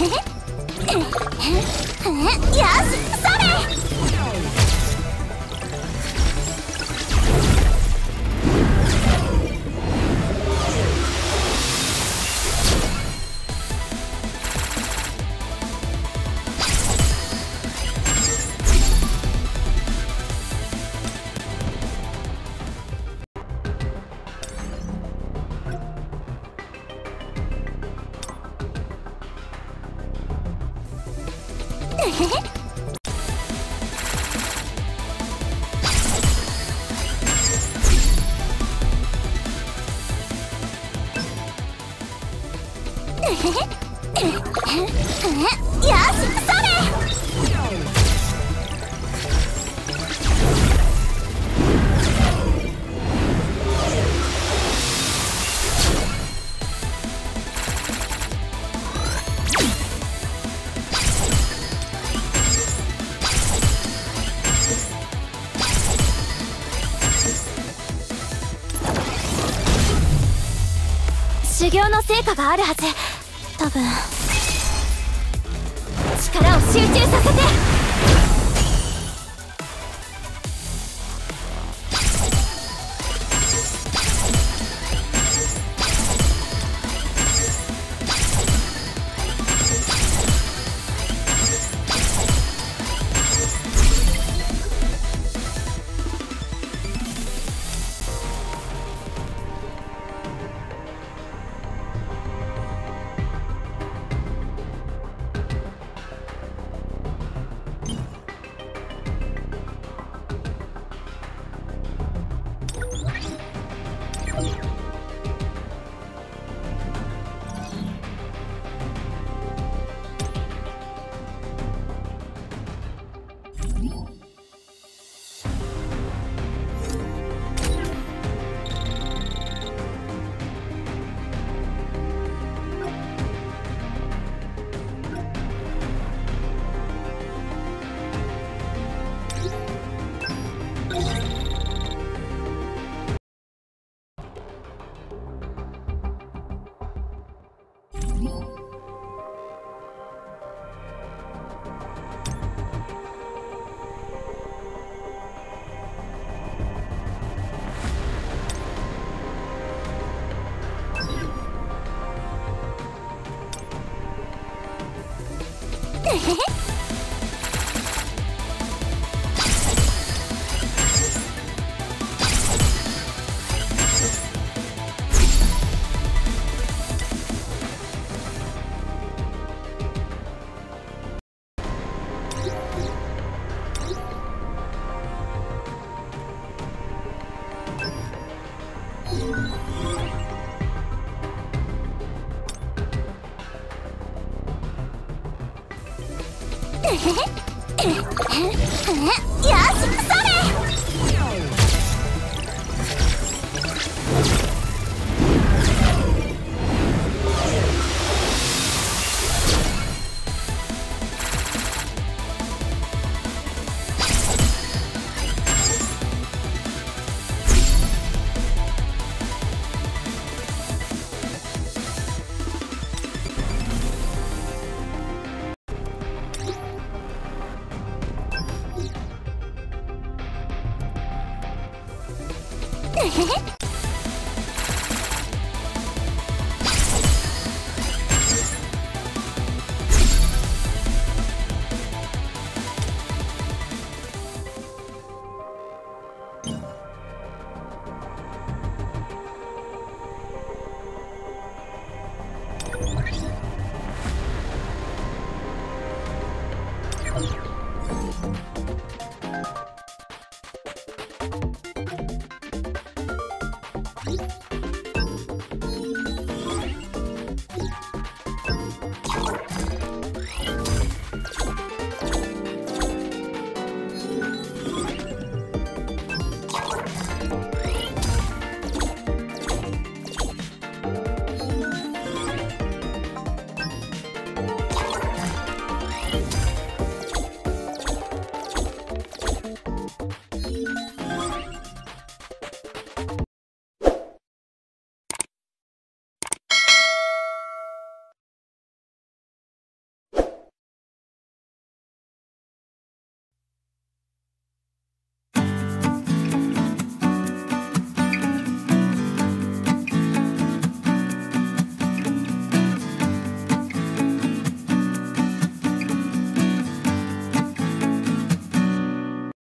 よしそ よしそれ修行の成果があるはず。多分。力を集中させて。えよしそれえへへ